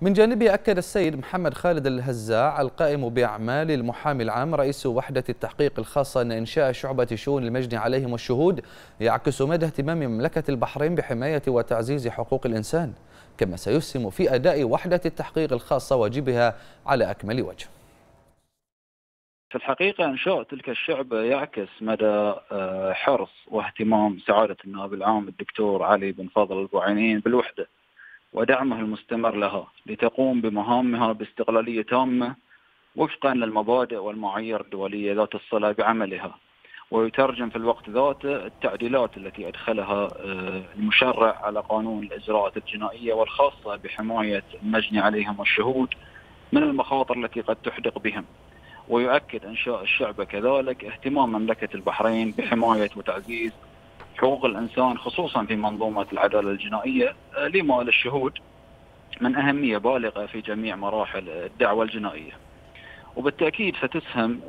من جانبه أكد السيد محمد خالد الهزاع القائم بأعمال المحامي العام رئيس وحدة التحقيق الخاصة أن إنشاء شعبة شؤون المجني عليهم والشهود يعكس مدى اهتمام مملكة البحرين بحماية وتعزيز حقوق الإنسان كما سيسهم في أداء وحدة التحقيق الخاصة واجبها على أكمل وجه. في الحقيقة إنشاء تلك الشعبة يعكس مدى حرص واهتمام سعادة النائب العام الدكتور علي بن فضل البوعينين بالوحدة. ودعمه المستمر لها لتقوم بمهامها باستقلالية تامة وفقا للمبادئ والمعايير الدولية ذات الصلة بعملها. ويترجم في الوقت ذاته التعديلات التي أدخلها المشرع على قانون الإجراءات الجنائية والخاصة بحماية المجني عليهم الشهود من المخاطر التي قد تحدق بهم. ويؤكد إنشاء الشعبة كذلك اهتمام مملكة البحرين بحماية وتعزيز حقوق الإنسان خصوصا في منظومة العدالة الجنائية لما للشهود من أهمية بالغة في جميع مراحل الدعوة الجنائية. وبالتأكيد ستسهم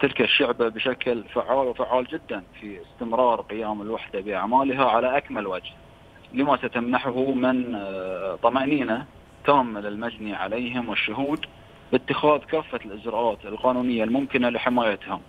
تلك الشعبة بشكل فعال وفعال جدا في استمرار قيام الوحدة بأعمالها على أكمل وجه. لما ستمنحه من طمأنينة تامة للمجني عليهم والشهود باتخاذ كافة الإجراءات القانونية الممكنة لحمايتهم.